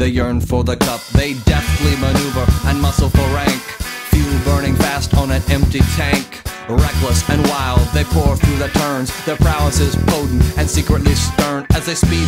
They yearn for the cup, they deftly maneuver and muscle for rank. Fuel burning fast on an empty tank. Reckless and wild, they pour through the turns. Their prowess is potent and secretly stern as they speed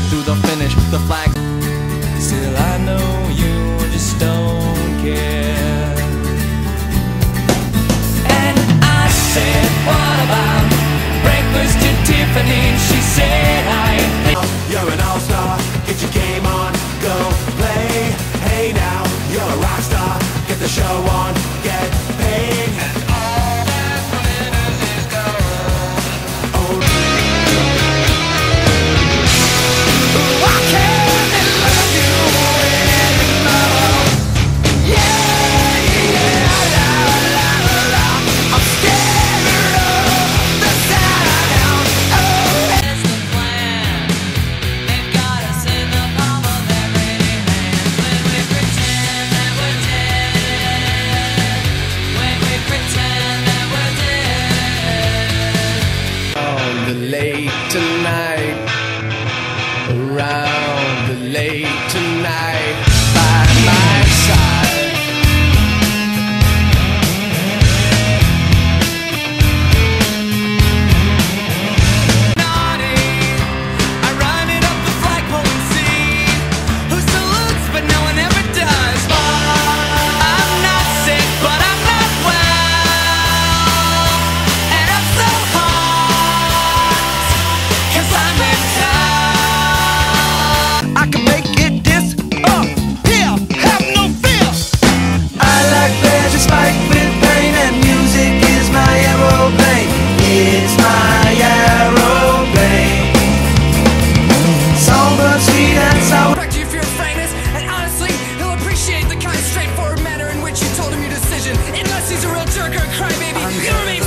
She's a real jerk or a crybaby. You remain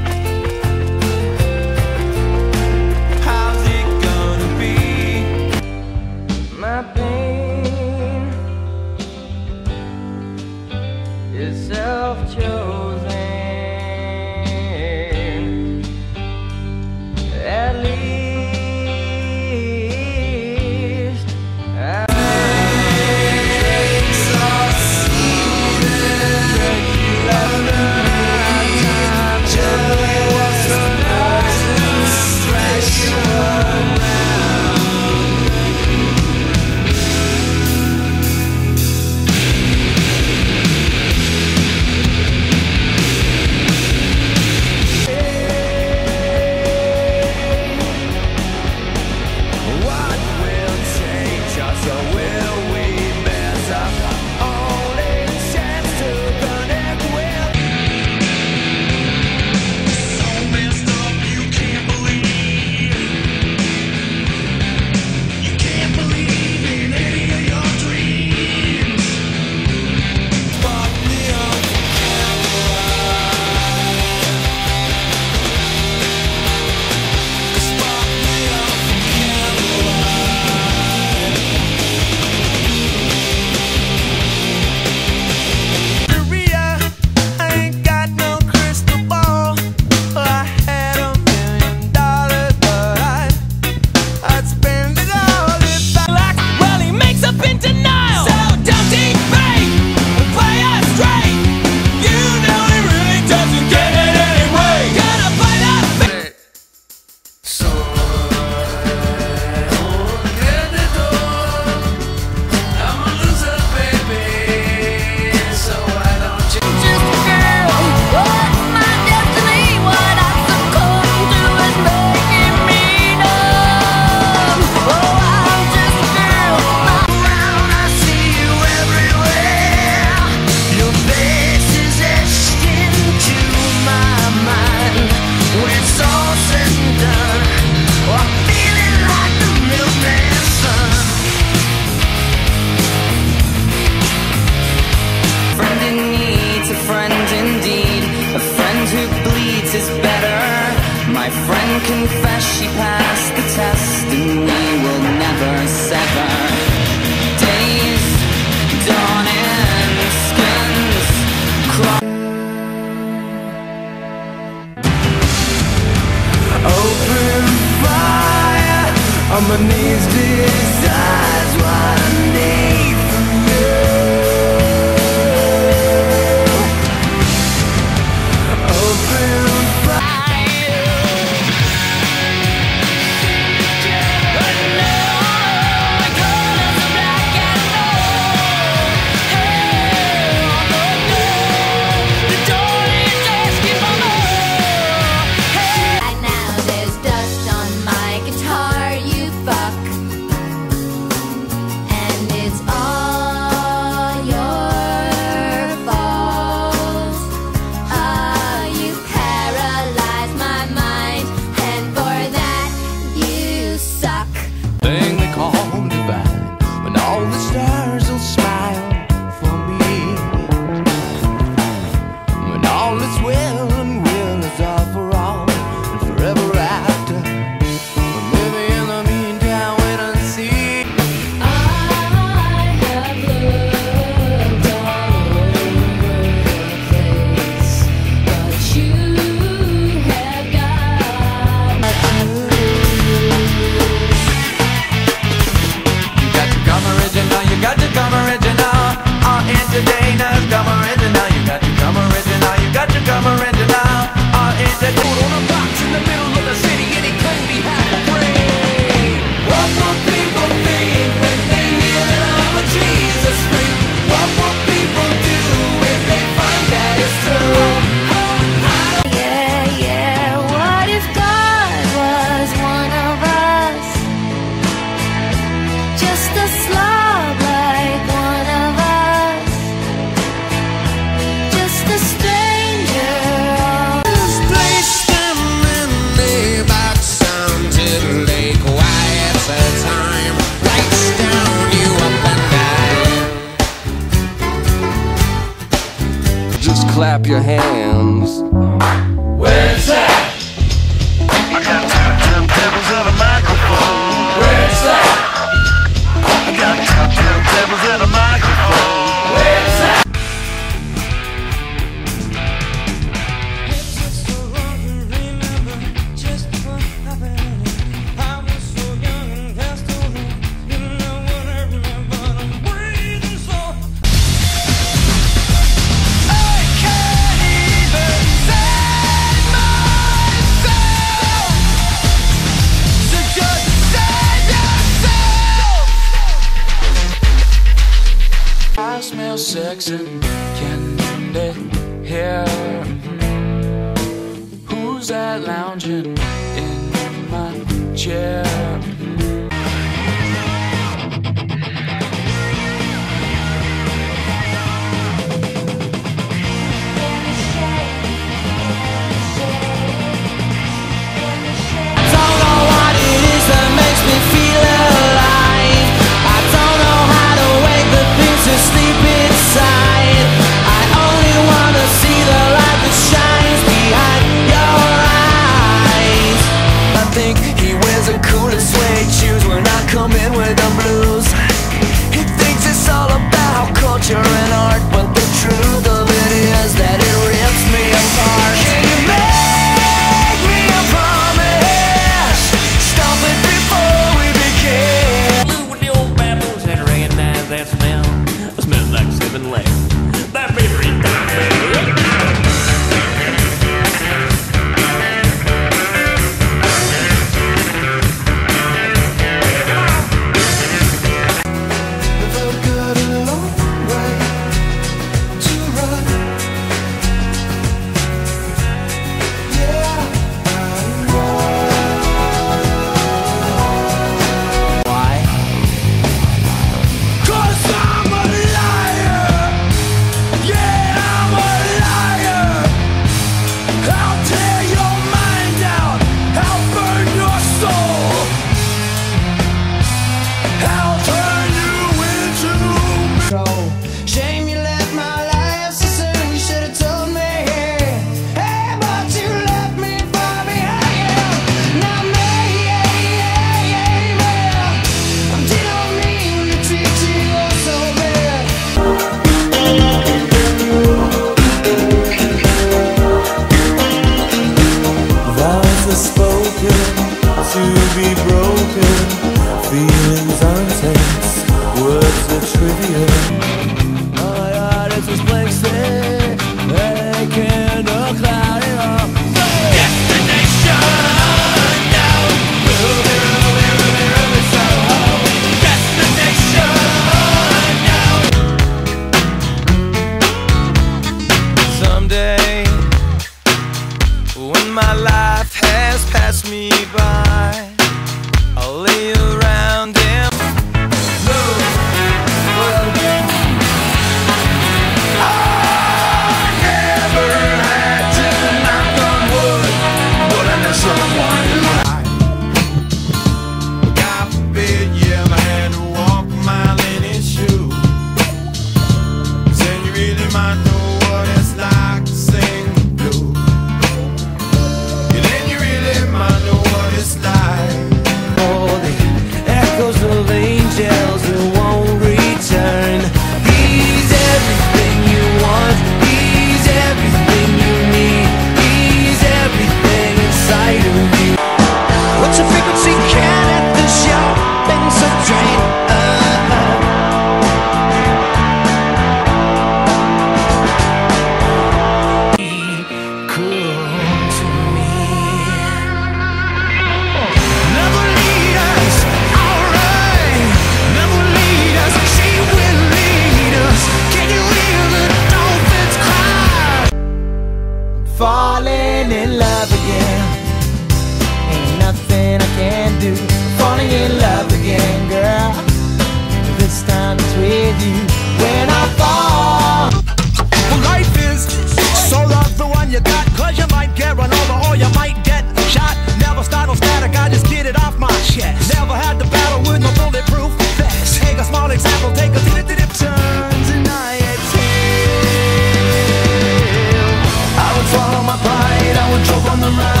the ride.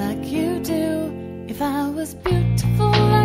Like you do. If I was beautiful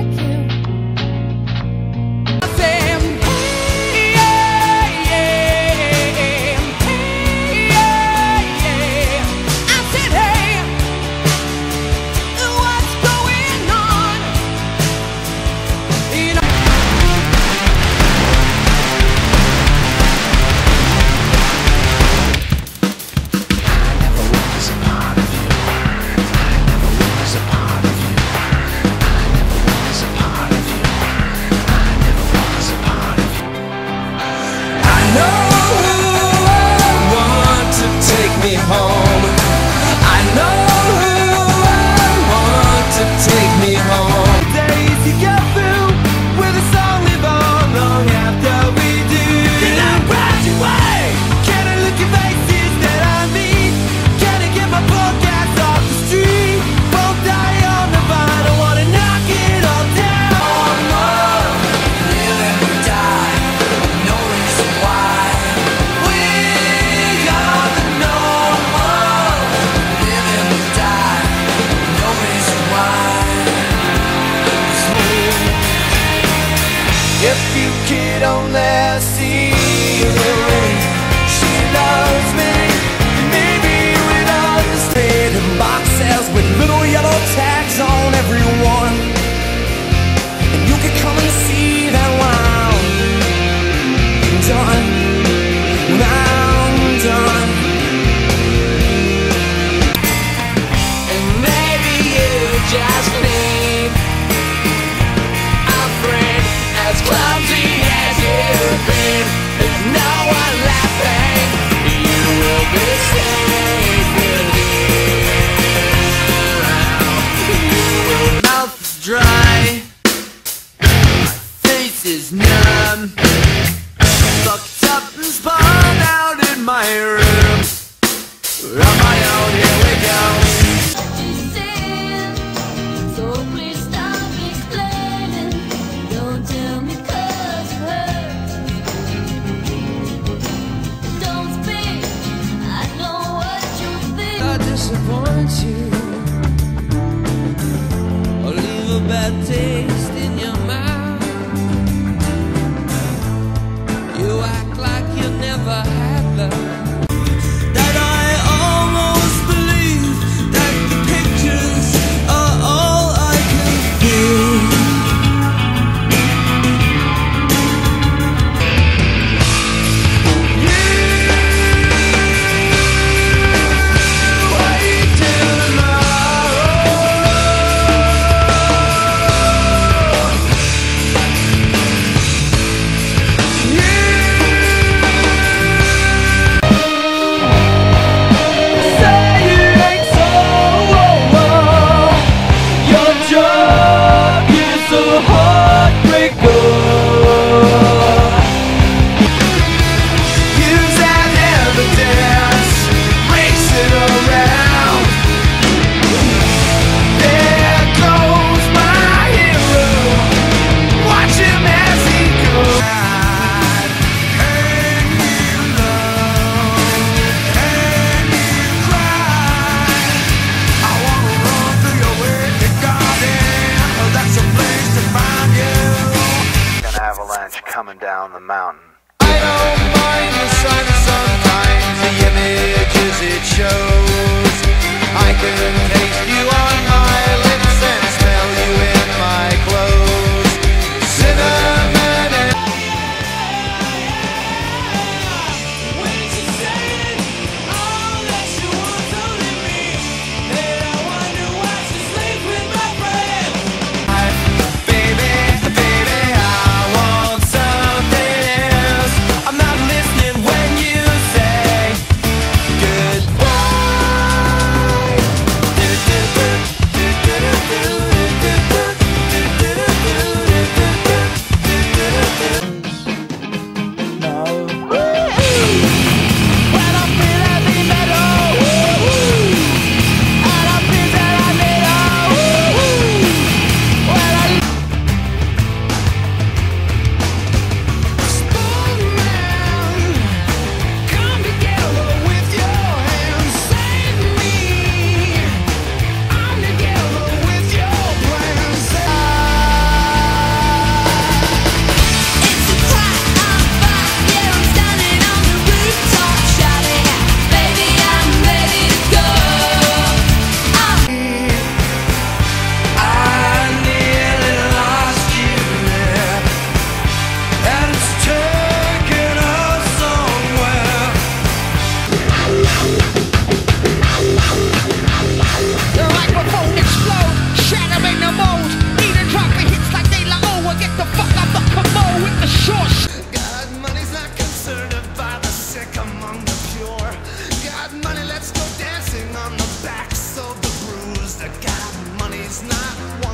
one with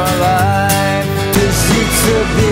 your life. Cause a bittersweet